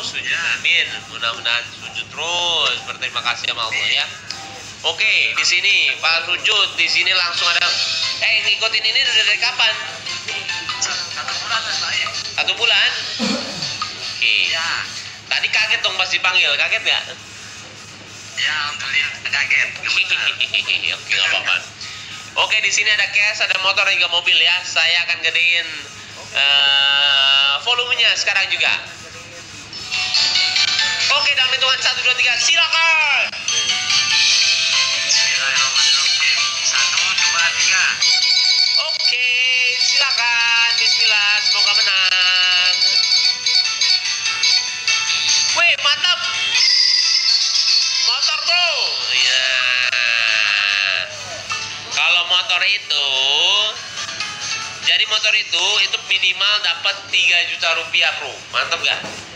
Sujud. Amin. Mudah-mudahan sujud terus. Berterima kasih sama Allah ya. Oke, di sini Pak sujud. Di sini langsung ada. Eh, ngikutin ini udah dari kapan? Satu bulan saya. Satu bulan. Oke. Ya, Tadi kaget dong pas dipanggil. Kaget nggak? ya alhamdulillah kaget. Oke, nggak apa-apa. Oke, di sini ada cash, ada motor juga mobil ya. Saya akan gedein eh, volumenya sekarang juga. Hitungan 1, 2, 3, silakan. Satu, dua, tiga. Oke, silakan. Semoga menang. Mantap. Motor bro. Iya. Kalau motor itu, jadi motor itu itu minimal dapat 3 juta rupiah bro. Mantap gak?